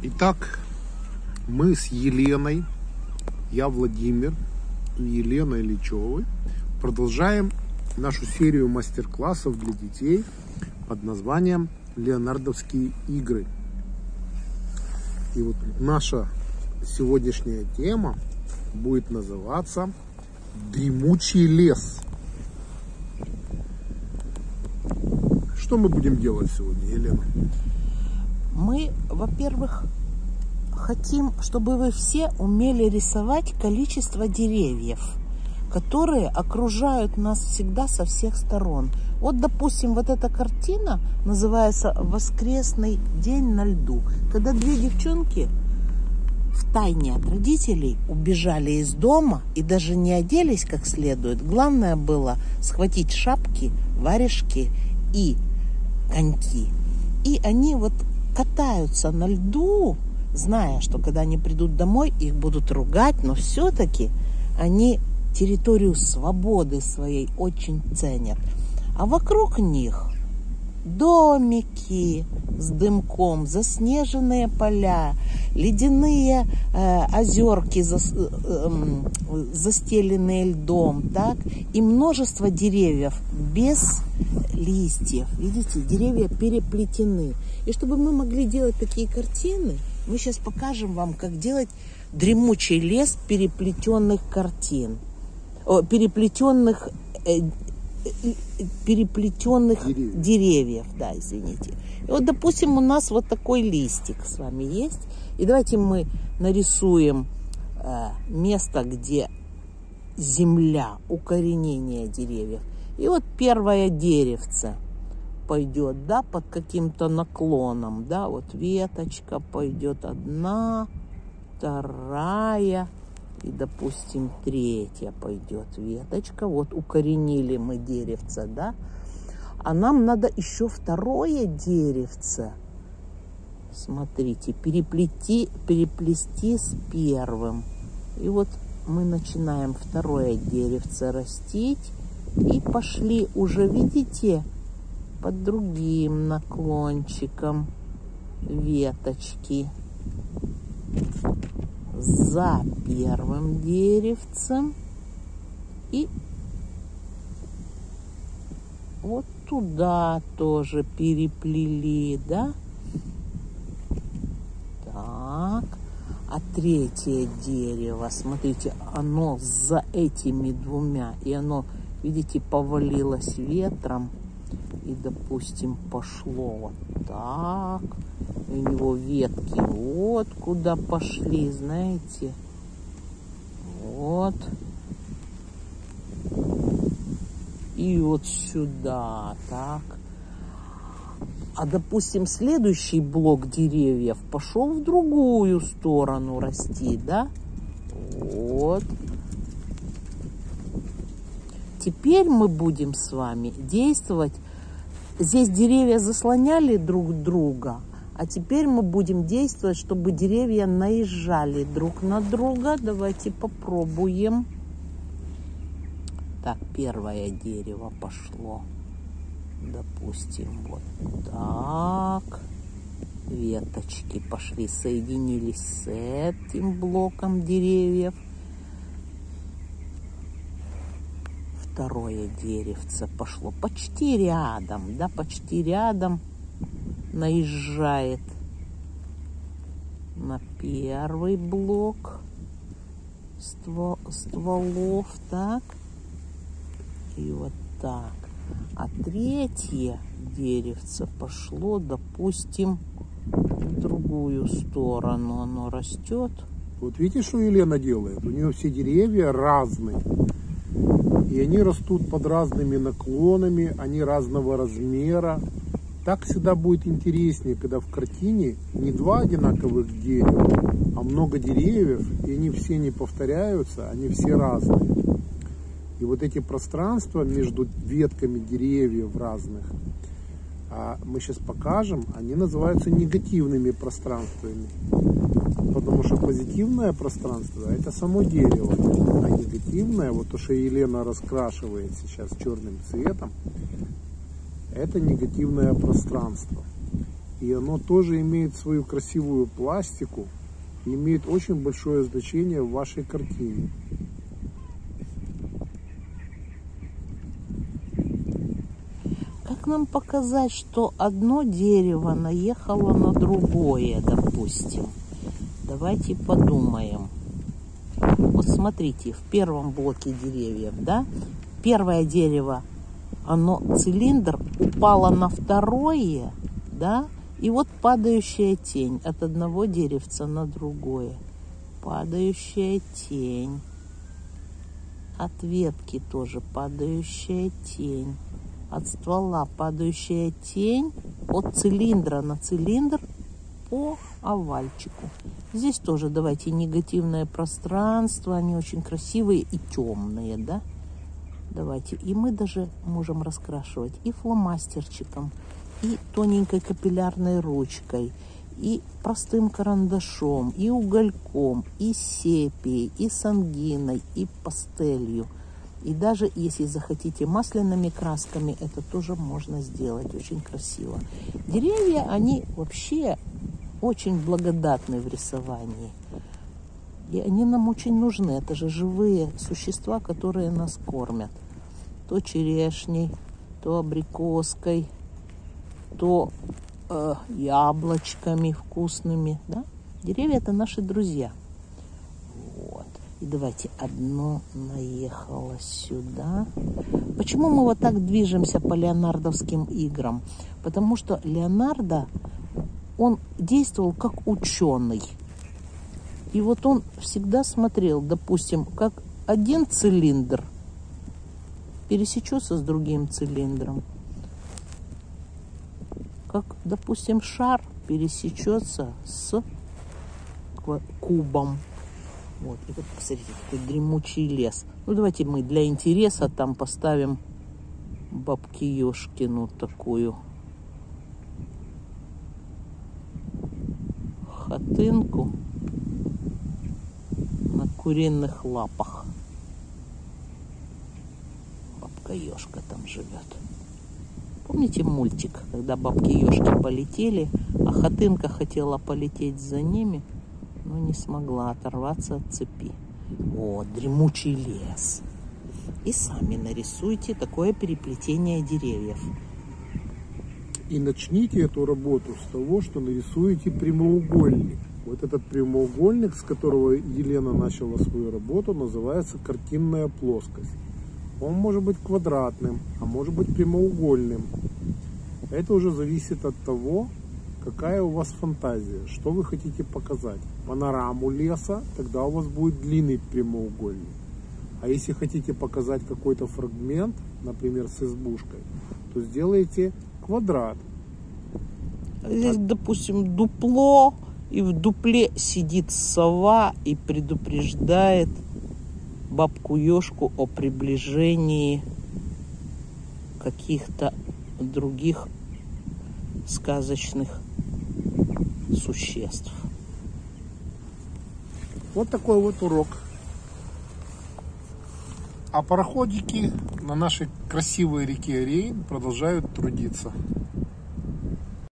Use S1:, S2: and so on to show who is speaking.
S1: Итак, мы с Еленой, я Владимир и Елена Ильичевой продолжаем нашу серию мастер-классов для детей под названием «Леонардовские игры». И вот наша сегодняшняя тема будет называться «Дремучий лес». Что мы будем делать сегодня, Елена?
S2: Мы, во-первых, хотим, чтобы вы все умели рисовать количество деревьев, которые окружают нас всегда со всех сторон. Вот, допустим, вот эта картина называется «Воскресный день на льду», когда две девчонки в тайне от родителей убежали из дома и даже не оделись как следует. Главное было схватить шапки, варежки и коньки. И они вот катаются на льду, зная, что когда они придут домой, их будут ругать, но все-таки они территорию свободы своей очень ценят. А вокруг них домики с дымком, заснеженные поля, ледяные э, озерки, за, э, э, застеленные льдом, так, и множество деревьев без листьев. Видите, деревья переплетены. И чтобы мы могли делать такие картины, мы сейчас покажем вам, как делать дремучий лес переплетенных картин, переплетенных э, переплетенных деревьев. деревьев, да, извините. И вот, допустим, у нас вот такой листик с вами есть. И давайте мы нарисуем э, место, где земля, укоренение деревьев. И вот первое деревце пойдет, да, под каким-то наклоном, да, вот веточка пойдет одна, вторая, и, допустим, третья пойдет веточка. Вот укоренили мы деревце, да? А нам надо еще второе деревце, смотрите, переплети, переплести с первым. И вот мы начинаем второе деревце растить. И пошли уже, видите, под другим наклончиком веточки за первым деревцем. И вот туда тоже переплели, да? Так, а третье дерево, смотрите, оно за этими двумя, и оно, видите, повалилось ветром, и, допустим, пошло вот так, у него ветки вот куда пошли, знаете. Вот. И вот сюда, так. А, допустим, следующий блок деревьев пошел в другую сторону расти, да? Вот. Теперь мы будем с вами действовать. Здесь деревья заслоняли друг друга, а теперь мы будем действовать, чтобы деревья наезжали друг на друга. Давайте попробуем. Так, первое дерево пошло. Допустим, вот так. Веточки пошли, соединились с этим блоком деревьев. Второе деревце пошло почти рядом, да, почти рядом наезжает на первый блок ствол, стволов, так, и вот так. А третье деревце пошло, допустим, в другую сторону. Оно растет.
S1: Вот видите, что Елена делает? У нее все деревья разные. И они растут под разными наклонами, они разного размера. Так всегда будет интереснее, когда в картине не два одинаковых дерева, а много деревьев, и они все не повторяются, они все разные. И вот эти пространства между ветками деревьев разных, а мы сейчас покажем, они называются негативными пространствами. Потому что позитивное пространство это само дерево, а негативное, вот то, что Елена раскрашивает сейчас черным цветом, это негативное пространство. И оно тоже имеет свою красивую пластику и имеет очень большое значение в вашей картине.
S2: Как нам показать, что одно дерево наехало на другое, допустим? Давайте подумаем. Вот смотрите, в первом блоке деревьев, да, первое дерево, оно цилиндр упало на второе, да, и вот падающая тень от одного деревца на другое. Падающая тень. От ветки тоже падающая тень. От ствола падающая тень. От цилиндра на цилиндр по овальчику. Здесь тоже давайте негативное пространство. Они очень красивые и темные, да? Давайте. И мы даже можем раскрашивать и фломастерчиком, и тоненькой капиллярной ручкой, и простым карандашом, и угольком, и сепией, и сангиной, и пастелью. И даже если захотите масляными красками, это тоже можно сделать очень красиво. Деревья, они вообще очень благодатны в рисовании. И они нам очень нужны. Это же живые существа, которые нас кормят. То черешней, то абрикоской, то э, яблочками вкусными. Да? Деревья это наши друзья. И давайте одно наехало сюда. Почему мы вот так движемся по леонардовским играм? Потому что Леонардо, он действовал как ученый. И вот он всегда смотрел, допустим, как один цилиндр пересечется с другим цилиндром как, допустим, шар пересечется с кубом. Вот, и вот посмотрите, какой дремучий лес. Ну, давайте мы для интереса там поставим бабки Ёшкину такую хатынку на куриных лапах. Бабка Ёшка там живет. Помните мультик, когда бабки-ежки полетели, а Хатынка хотела полететь за ними, но не смогла оторваться от цепи. О, дремучий лес. И сами нарисуйте такое переплетение деревьев.
S1: И начните эту работу с того, что нарисуете прямоугольник. Вот этот прямоугольник, с которого Елена начала свою работу, называется картинная плоскость. Он может быть квадратным, а может быть прямоугольным. Это уже зависит от того, какая у вас фантазия, что вы хотите показать. Панораму леса, тогда у вас будет длинный прямоугольник. А если хотите показать какой-то фрагмент, например, с избушкой, то сделайте квадрат.
S2: Здесь, допустим, дупло, и в дупле сидит сова и предупреждает бабку-ешку о приближении каких-то других сказочных существ.
S1: Вот такой вот урок. А пароходики на нашей красивой реке Рейн продолжают трудиться.